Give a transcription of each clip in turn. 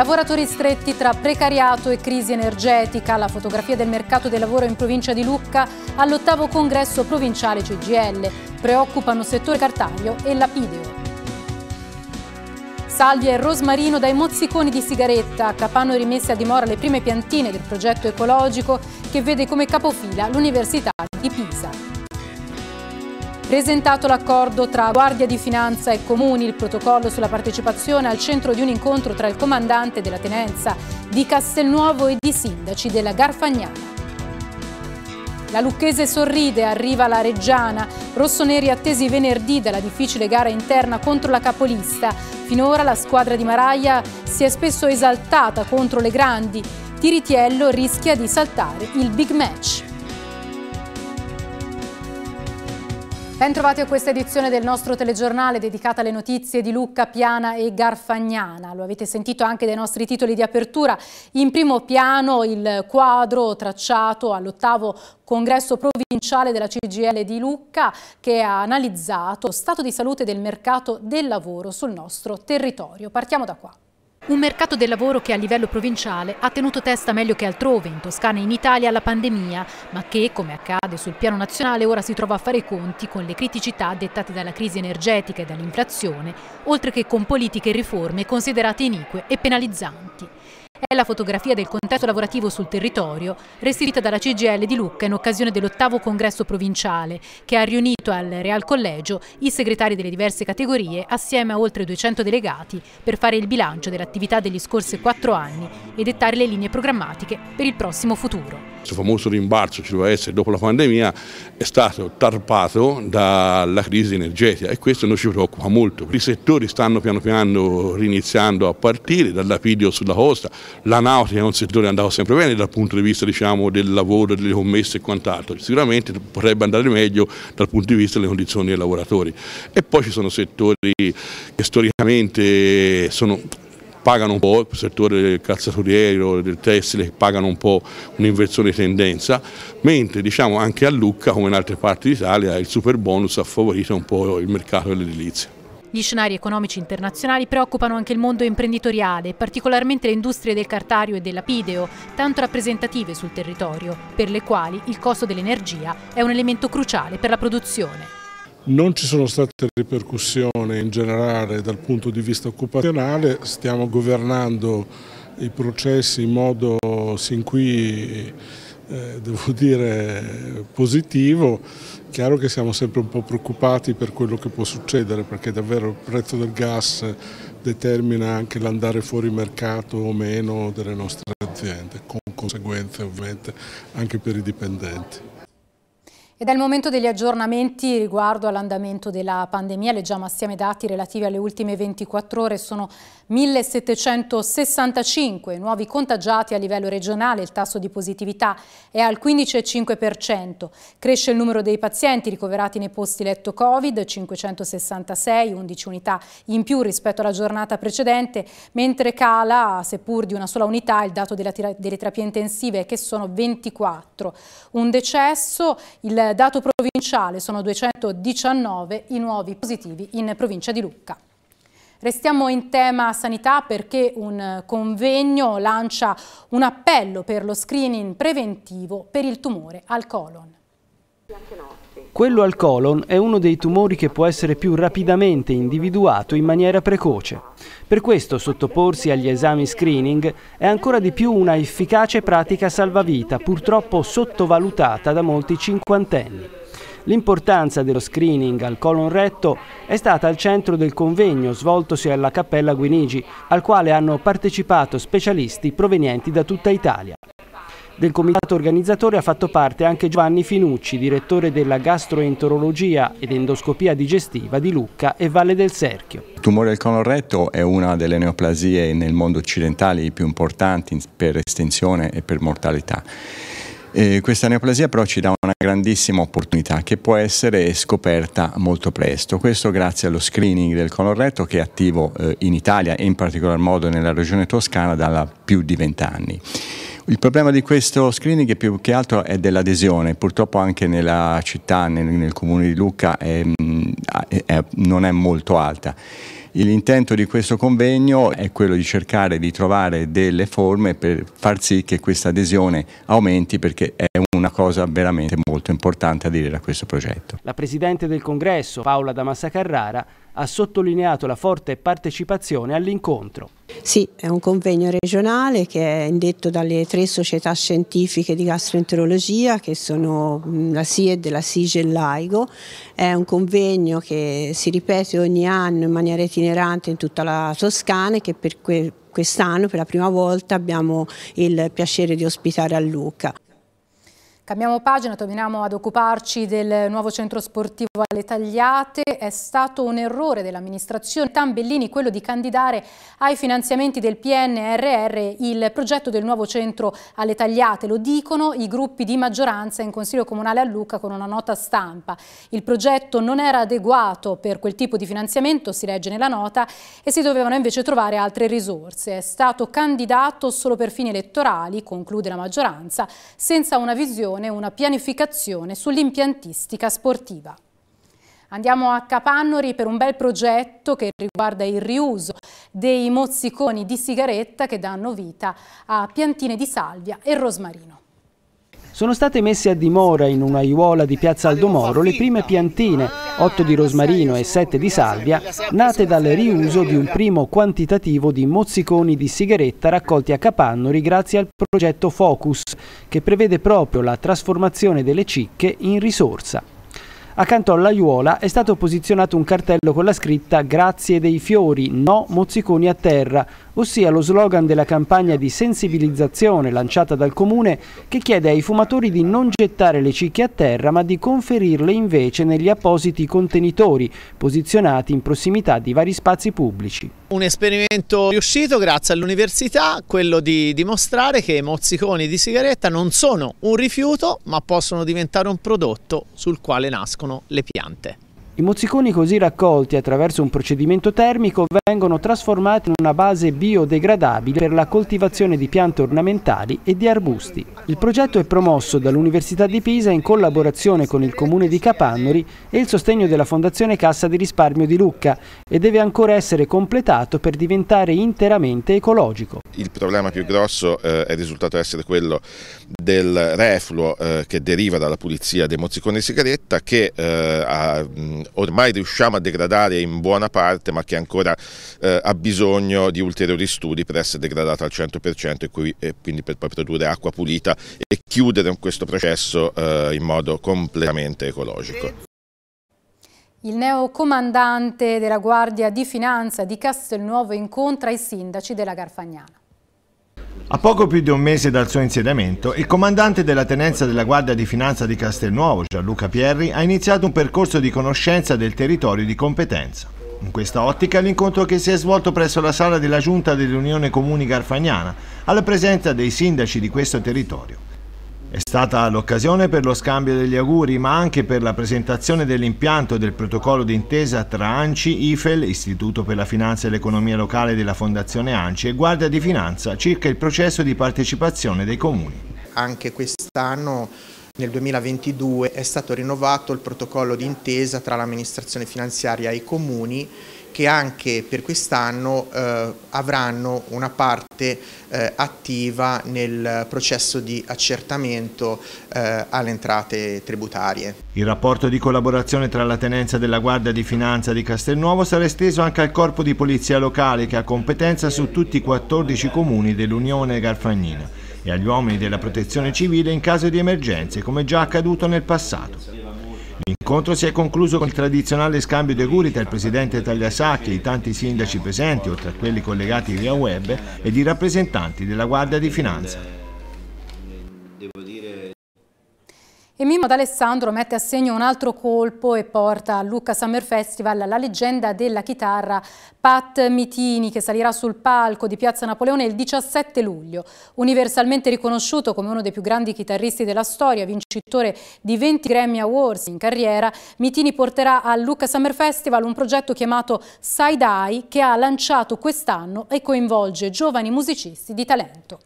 Lavoratori stretti tra precariato e crisi energetica, la fotografia del mercato del lavoro in provincia di Lucca all'ottavo congresso provinciale CGL. Preoccupano settore cartario e lapideo. Salvia e rosmarino dai mozziconi di sigaretta. A Capano rimesse a dimora le prime piantine del progetto ecologico che vede come capofila l'Università di Pisa. Presentato l'accordo tra Guardia di Finanza e Comuni, il protocollo sulla partecipazione al centro di un incontro tra il comandante della tenenza di Castelnuovo e i sindaci della Garfagnana. La Lucchese sorride, arriva la Reggiana, rossoneri attesi venerdì dalla difficile gara interna contro la capolista. Finora la squadra di Maraglia si è spesso esaltata contro le grandi. Tiritiello rischia di saltare il big match. Bentrovati a questa edizione del nostro telegiornale dedicata alle notizie di Lucca, Piana e Garfagnana. Lo avete sentito anche dai nostri titoli di apertura. In primo piano il quadro tracciato all'ottavo congresso provinciale della CGL di Lucca che ha analizzato lo stato di salute del mercato del lavoro sul nostro territorio. Partiamo da qua. Un mercato del lavoro che a livello provinciale ha tenuto testa meglio che altrove, in Toscana e in Italia, alla pandemia, ma che, come accade sul piano nazionale, ora si trova a fare i conti con le criticità dettate dalla crisi energetica e dall'inflazione, oltre che con politiche e riforme considerate inique e penalizzanti. È la fotografia del contesto lavorativo sul territorio restituita dalla CGL di Lucca in occasione dell'ottavo congresso provinciale che ha riunito al Real Collegio i segretari delle diverse categorie assieme a oltre 200 delegati per fare il bilancio dell'attività degli scorsi quattro anni e dettare le linee programmatiche per il prossimo futuro. Questo famoso rimbalzo ci doveva essere dopo la pandemia è stato tarpato dalla crisi energetica e questo noi ci preoccupa molto. I settori stanno piano piano riniziando a partire, dal lapidio sulla costa, la nautica è un settore andato sempre bene dal punto di vista diciamo, del lavoro, delle commesse e quant'altro, sicuramente potrebbe andare meglio dal punto di vista delle condizioni dei lavoratori. E poi ci sono settori che storicamente sono pagano un po', il settore del calzaturiero, del tessile pagano un po' un'inversione di tendenza, mentre diciamo anche a Lucca come in altre parti d'Italia il super bonus ha favorito un po' il mercato dell'edilizia. Gli scenari economici internazionali preoccupano anche il mondo imprenditoriale, particolarmente le industrie del cartario e dell'apideo, tanto rappresentative sul territorio, per le quali il costo dell'energia è un elemento cruciale per la produzione. Non ci sono state ripercussioni in generale dal punto di vista occupazionale, stiamo governando i processi in modo sin qui, eh, devo dire, positivo. Chiaro che siamo sempre un po' preoccupati per quello che può succedere perché davvero il prezzo del gas determina anche l'andare fuori mercato o meno delle nostre aziende, con conseguenze ovviamente anche per i dipendenti. Ed è il momento degli aggiornamenti riguardo all'andamento della pandemia. Leggiamo assieme dati relativi alle ultime 24 ore. Sono 1765 nuovi contagiati a livello regionale. Il tasso di positività è al 15,5%. Cresce il numero dei pazienti ricoverati nei posti letto Covid, 566, 11 unità in più rispetto alla giornata precedente, mentre cala, seppur di una sola unità, il dato delle terapie intensive che sono 24. Un decesso, il dato provinciale sono 219 i nuovi positivi in provincia di Lucca. Restiamo in tema sanità perché un convegno lancia un appello per lo screening preventivo per il tumore al colon. Quello al colon è uno dei tumori che può essere più rapidamente individuato in maniera precoce. Per questo sottoporsi agli esami screening è ancora di più una efficace pratica salvavita, purtroppo sottovalutata da molti cinquantenni. L'importanza dello screening al colon retto è stata al centro del convegno svoltosi alla Cappella Guinigi, al quale hanno partecipato specialisti provenienti da tutta Italia. Del comitato organizzatore ha fatto parte anche Giovanni Finucci, direttore della gastroenterologia ed endoscopia digestiva di Lucca e Valle del Serchio. Il tumore del colon retto è una delle neoplasie nel mondo occidentale più importanti per estensione e per mortalità. E questa neoplasia però ci dà una grandissima opportunità che può essere scoperta molto presto, questo grazie allo screening del colon retto che è attivo eh, in Italia e in particolar modo nella regione toscana da più di vent'anni. Il problema di questo screening più che altro è dell'adesione, purtroppo anche nella città, nel, nel comune di Lucca è, è, è, non è molto alta. L'intento di questo convegno è quello di cercare di trovare delle forme per far sì che questa adesione aumenti perché è una cosa veramente molto importante a questo progetto. La Presidente del Congresso, Paola Damassa Carrara, ha sottolineato la forte partecipazione all'incontro. Sì, è un convegno regionale che è indetto dalle tre società scientifiche di gastroenterologia che sono la SIED, la SIGE e l'AIGO. È un convegno che si ripete ogni anno in maniera itinerante in tutta la Toscana e che per quest'anno per la prima volta abbiamo il piacere di ospitare a Lucca. Cambiamo pagina, torniamo ad occuparci del nuovo centro sportivo alle Tagliate. È stato un errore dell'amministrazione Tambellini quello di candidare ai finanziamenti del PNRR il progetto del nuovo centro alle Tagliate. Lo dicono i gruppi di maggioranza in Consiglio Comunale a Lucca con una nota stampa. Il progetto non era adeguato per quel tipo di finanziamento, si legge nella nota, e si dovevano invece trovare altre risorse. È stato candidato solo per fini elettorali, conclude la maggioranza, senza una visione e una pianificazione sull'impiantistica sportiva. Andiamo a Capannori per un bel progetto che riguarda il riuso dei mozziconi di sigaretta che danno vita a piantine di salvia e rosmarino. Sono state messe a dimora in una aiuola di Piazza Aldomoro le prime piantine, 8 di rosmarino e 7 di salvia, nate dal riuso di un primo quantitativo di mozziconi di sigaretta raccolti a Capannori grazie al progetto Focus, che prevede proprio la trasformazione delle cicche in risorsa. Accanto all'aiuola è stato posizionato un cartello con la scritta Grazie dei fiori, no mozziconi a terra, ossia lo slogan della campagna di sensibilizzazione lanciata dal comune che chiede ai fumatori di non gettare le cicche a terra ma di conferirle invece negli appositi contenitori posizionati in prossimità di vari spazi pubblici. Un esperimento riuscito grazie all'università, quello di dimostrare che i mozziconi di sigaretta non sono un rifiuto ma possono diventare un prodotto sul quale nascono le piante. I mozziconi così raccolti attraverso un procedimento termico vengono trasformati in una base biodegradabile per la coltivazione di piante ornamentali e di arbusti. Il progetto è promosso dall'Università di Pisa in collaborazione con il Comune di Capannori e il sostegno della Fondazione Cassa di Risparmio di Lucca e deve ancora essere completato per diventare interamente ecologico. Il problema più grosso eh, è risultato essere quello del refluo eh, che deriva dalla pulizia dei mozziconi di sigaretta che eh, ha, ormai riusciamo a degradare in buona parte ma che ancora eh, ha bisogno di ulteriori studi per essere degradato al 100% e, qui, e quindi per poi produrre acqua pulita e chiudere questo processo eh, in modo completamente ecologico. Il neocomandante della Guardia di Finanza di Castelnuovo incontra i sindaci della Garfagnana. A poco più di un mese dal suo insediamento, il comandante della tenenza della Guardia di Finanza di Castelnuovo, Gianluca Pierri, ha iniziato un percorso di conoscenza del territorio di competenza. In questa ottica l'incontro che si è svolto presso la sala della Giunta dell'Unione Comuni Garfagnana, alla presenza dei sindaci di questo territorio. È stata l'occasione per lo scambio degli auguri, ma anche per la presentazione dell'impianto del protocollo d'intesa tra ANCI, IFEL, Istituto per la Finanza e l'Economia Locale della Fondazione ANCI e Guardia di Finanza circa il processo di partecipazione dei comuni. Anche quest'anno nel 2022 è stato rinnovato il protocollo d'intesa tra l'amministrazione finanziaria e i comuni che anche per quest'anno eh, avranno una parte eh, attiva nel processo di accertamento eh, alle entrate tributarie. Il rapporto di collaborazione tra la tenenza della Guardia di Finanza di Castelnuovo sarà esteso anche al corpo di polizia locale che ha competenza su tutti i 14 comuni dell'Unione Garfagnina e agli uomini della protezione civile in caso di emergenze come già accaduto nel passato. L'incontro si è concluso con il tradizionale scambio di auguri tra il presidente Tagliasacchi e i tanti sindaci presenti, oltre a quelli collegati via web, ed i rappresentanti della Guardia di Finanza. E Mimmo D'Alessandro mette a segno un altro colpo e porta a Lucca Summer Festival la leggenda della chitarra Pat Mitini che salirà sul palco di Piazza Napoleone il 17 luglio. Universalmente riconosciuto come uno dei più grandi chitarristi della storia, vincitore di 20 Grammy Awards in carriera, Mitini porterà al Lucca Summer Festival un progetto chiamato Side Eye che ha lanciato quest'anno e coinvolge giovani musicisti di talento.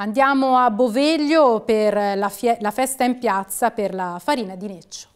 Andiamo a Boveglio per la, la festa in piazza per la farina di Neccio.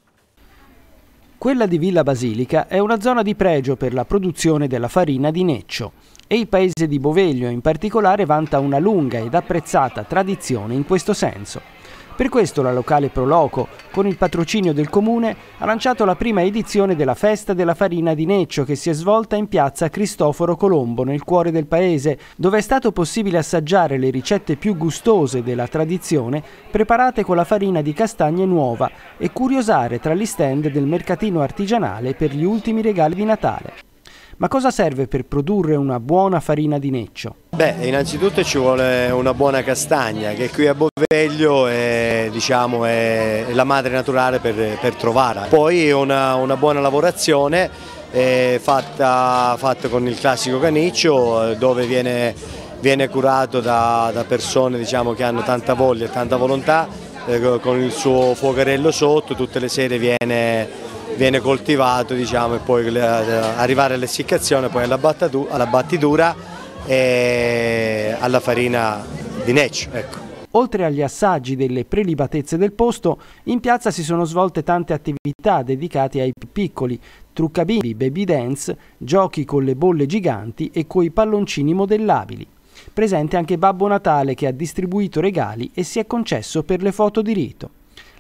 Quella di Villa Basilica è una zona di pregio per la produzione della farina di Neccio e il paese di Boveglio in particolare vanta una lunga ed apprezzata tradizione in questo senso. Per questo la locale Proloco, con il patrocinio del comune, ha lanciato la prima edizione della Festa della Farina di Neccio che si è svolta in piazza Cristoforo Colombo, nel cuore del paese, dove è stato possibile assaggiare le ricette più gustose della tradizione preparate con la farina di castagne nuova e curiosare tra gli stand del mercatino artigianale per gli ultimi regali di Natale. Ma cosa serve per produrre una buona farina di neccio? Beh, innanzitutto ci vuole una buona castagna che qui a Boveglio è, diciamo, è la madre naturale per, per trovarla. Poi una, una buona lavorazione fatta, fatta, con il classico caniccio dove viene, viene curato da, da persone diciamo, che hanno tanta voglia e tanta volontà eh, con il suo fuocherello sotto, tutte le sere viene viene coltivato diciamo, e poi arrivare all'essiccazione, poi alla, battitura e alla farina di neccio. Ecco. Oltre agli assaggi delle prelibatezze del posto, in piazza si sono svolte tante attività dedicate ai più piccoli, truccabimbi, baby dance, giochi con le bolle giganti e coi palloncini modellabili. Presente anche Babbo Natale che ha distribuito regali e si è concesso per le foto di rito.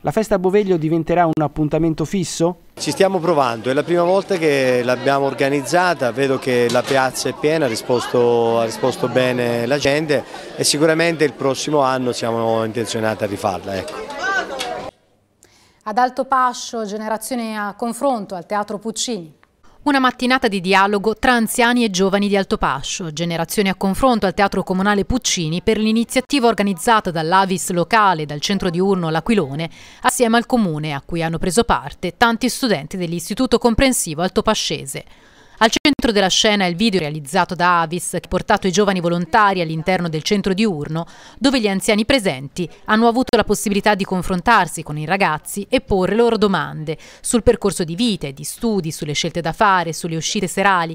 La festa a Boveglio diventerà un appuntamento fisso? Ci stiamo provando, è la prima volta che l'abbiamo organizzata, vedo che la piazza è piena, ha risposto, ha risposto bene la gente e sicuramente il prossimo anno siamo intenzionati a rifarla. Ecco. Ad Alto Pascio, generazione a confronto al Teatro Puccini. Una mattinata di dialogo tra anziani e giovani di Altopascio, generazioni a confronto al Teatro Comunale Puccini per l'iniziativa organizzata dall'Avis locale dal centro diurno L'Aquilone assieme al comune a cui hanno preso parte tanti studenti dell'Istituto Comprensivo Altopascese. Al centro della scena è il video realizzato da Avis che ha portato i giovani volontari all'interno del centro diurno, dove gli anziani presenti hanno avuto la possibilità di confrontarsi con i ragazzi e porre loro domande sul percorso di vita e di studi, sulle scelte da fare, sulle uscite serali,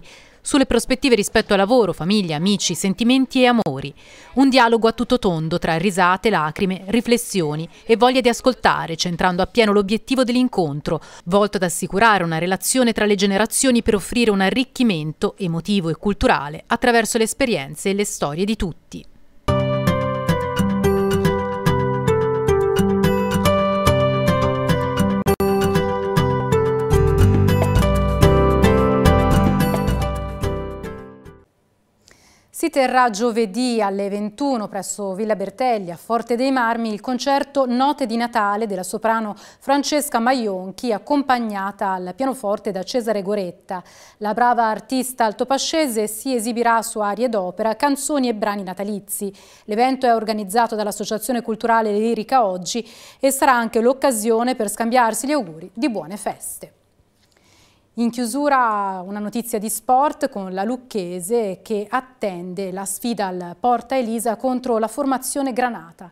sulle prospettive rispetto a lavoro, famiglia, amici, sentimenti e amori. Un dialogo a tutto tondo tra risate, lacrime, riflessioni e voglia di ascoltare, centrando appieno l'obiettivo dell'incontro, volto ad assicurare una relazione tra le generazioni per offrire un arricchimento emotivo e culturale attraverso le esperienze e le storie di tutti. Si terrà giovedì alle 21 presso Villa Bertelli a Forte dei Marmi il concerto Note di Natale della soprano Francesca Maionchi accompagnata al pianoforte da Cesare Goretta. La brava artista altopascese si esibirà su arie d'opera, canzoni e brani natalizi. L'evento è organizzato dall'Associazione Culturale Lirica Oggi e sarà anche l'occasione per scambiarsi gli auguri di buone feste. In chiusura una notizia di sport con la Lucchese che attende la sfida al Porta Elisa contro la formazione Granata.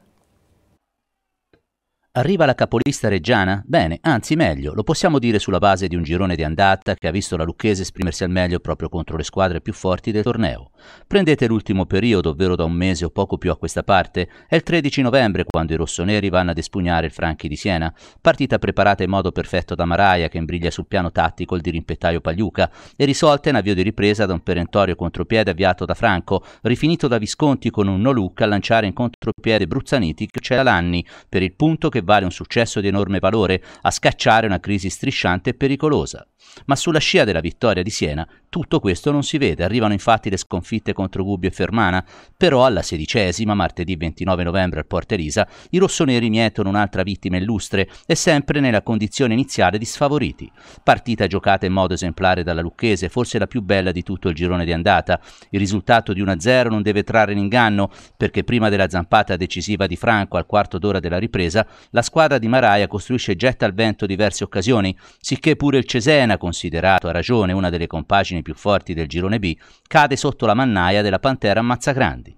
Arriva la capolista reggiana? Bene, anzi meglio, lo possiamo dire sulla base di un girone di andata che ha visto la Lucchese esprimersi al meglio proprio contro le squadre più forti del torneo. Prendete l'ultimo periodo, ovvero da un mese o poco più a questa parte, è il 13 novembre quando i rossoneri vanno ad espugnare il Franchi di Siena, partita preparata in modo perfetto da Maraia che imbriglia sul piano tattico il dirimpettaio Pagliuca e risolta in avvio di ripresa da un perentorio contropiede avviato da Franco, rifinito da Visconti con un no-look a lanciare in contropiede Bruzzaniti che c'era l'anni per il punto che vale un successo di enorme valore a scacciare una crisi strisciante e pericolosa. Ma sulla scia della vittoria di Siena tutto questo non si vede, arrivano infatti le sconfitte contro Gubbio e Fermana, però alla sedicesima, martedì 29 novembre al Porta Elisa, i rossoneri mietono un'altra vittima illustre e sempre nella condizione iniziale di sfavoriti. Partita giocata in modo esemplare dalla Lucchese, forse la più bella di tutto il girone di andata. Il risultato di 1-0 non deve trarre in inganno, perché prima della zampata decisiva di Franco al quarto d'ora della ripresa, la squadra di Maraia costruisce getta al vento diverse occasioni, sicché pure il Cesena, considerato a ragione una delle compagini più forti del girone B, cade sotto la mannaia della Pantera Ammazzagrandi.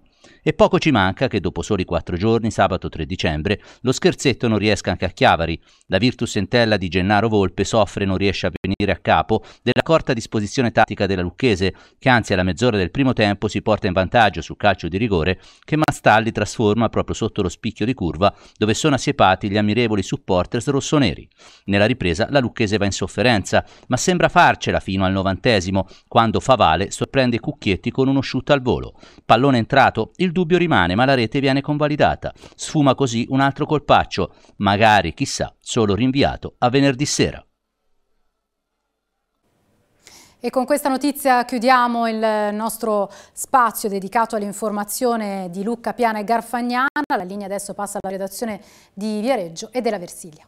E poco ci manca che dopo soli quattro giorni, sabato 3 dicembre, lo scherzetto non riesca anche a Chiavari. La Virtus Entella di Gennaro Volpe soffre e non riesce a venire a capo della corta disposizione tattica della Lucchese, che anzi alla mezz'ora del primo tempo si porta in vantaggio sul calcio di rigore che Mastalli trasforma proprio sotto lo spicchio di curva dove sono assiepati gli ammirevoli supporters rossoneri. Nella ripresa la Lucchese va in sofferenza, ma sembra farcela fino al novantesimo, quando Favale sorprende Cucchietti con uno shoot al volo. Pallone entrato, il dubbio rimane, ma la rete viene convalidata. Sfuma così un altro colpaccio, magari, chissà, solo rinviato a venerdì sera. E con questa notizia chiudiamo il nostro spazio dedicato all'informazione di Lucca Piana e Garfagnana. La linea adesso passa alla redazione di Viareggio e della Versilia.